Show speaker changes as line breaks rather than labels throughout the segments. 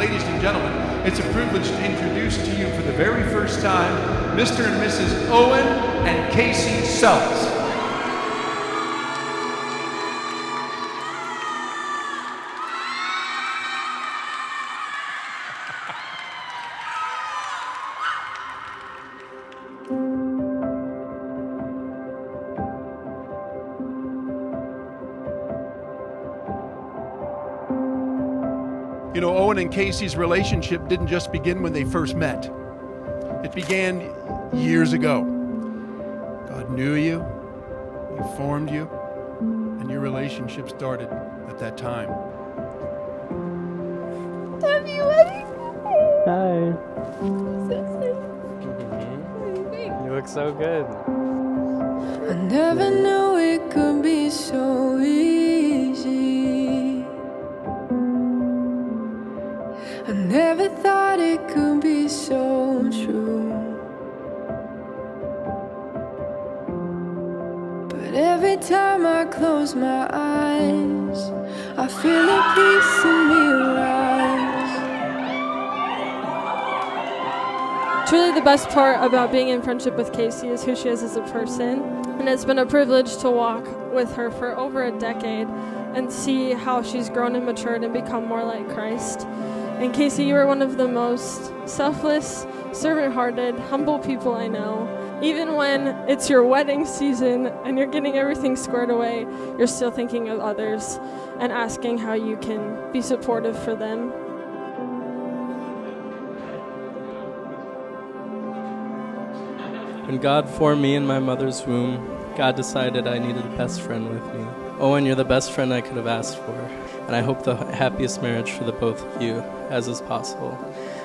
ladies and gentlemen, it's a privilege to introduce to you for the very first time Mr. and Mrs. Owen and Kacee Seltz. You know, Owen and Kacee's relationship didn't just begin when they first met, it began years ago. God knew you, He formed you, and your relationship started at that time.
Love you, Eddie.
Hi.
So mm-hmm.
You look so good.
I never knew it could be But every time I close my eyes, I feel a piece of me rise.
Truly, the best part about being in friendship with Kacee is who she is as a person. And it's been a privilege to walk with her for over a decade and see how she's grown and matured and become more like Christ. And Kacee, you are one of the most selfless, servant hearted, humble people I know. Even when it's your wedding season and you're getting everything squared away, you're still thinking of others and asking how you can be supportive for them.
When God formed me in my mother's womb, God decided I needed a best friend with me. Owen, you're the best friend I could have asked for, and I hope the happiest marriage for the both of you as is possible.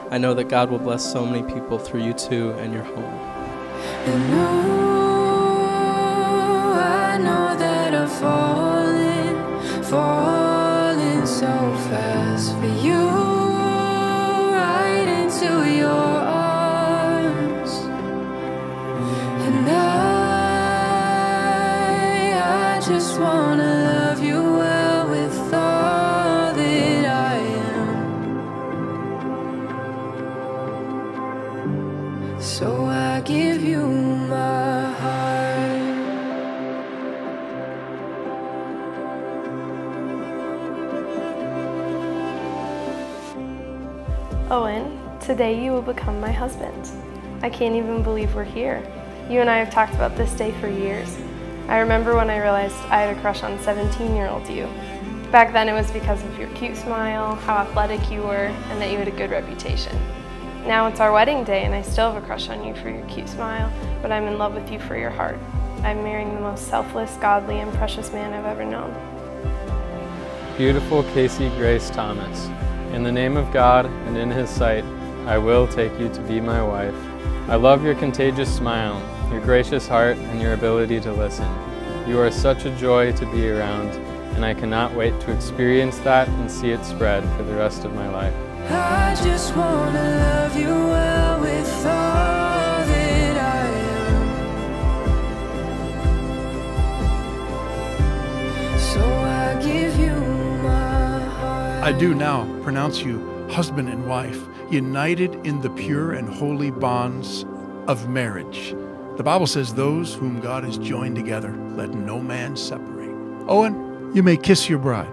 I know that God will bless so many people through you two and your home.
Just wanna love you well So I give you my heart.
Owen, today you will become my husband. I can't even believe we're here. You and I have talked about this day for years. I remember when I realized I had a crush on 17 year old you. Back then it was because of your cute smile, how athletic you were, and that you had a good reputation. Now it's our wedding day and I still have a crush on you for your cute smile, but I'm in love with you for your heart. I'm marrying the most selfless, godly, and precious man I've ever known.
Beautiful Kacee Grace Thomas, in the name of God and in His sight, I will take you to be my wife. I love your contagious smile, your gracious heart, and your ability to listen. You are such a joy to be around, and I cannot wait to experience that and see it spread for the rest of my life.
I just wanna love you well with all that I am. So I give you my heart.
I do now pronounce you husband and wife, united in the pure and holy bonds of marriage. The Bible says, Those whom God has joined together, let no man separate. Owen, you may kiss your bride.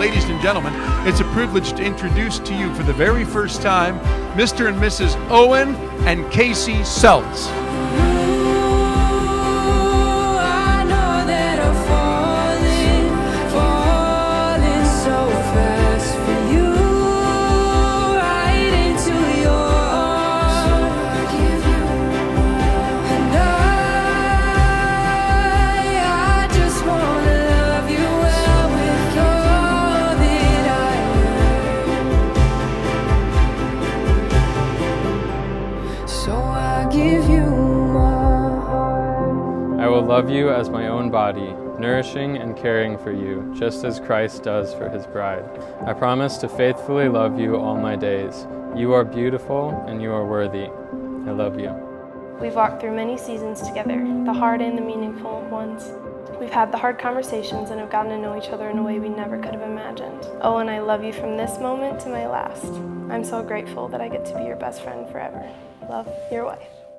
Ladies and gentlemen, it's a privilege to introduce to you for the very first time Mr. and Mrs. Owen and Kacee Seltz.
Love you as my own body, nourishing and caring for you, just as Christ does for his bride. I promise to faithfully love you all my days. You are beautiful and you are worthy. I love you.
We've walked through many seasons together, the hard and the meaningful ones. We've had the hard conversations and have gotten to know each other in a way we never could have imagined. Oh, and I love you from this moment to my last. I'm so grateful that I get to be your best friend forever. Love, your wife.